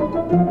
Música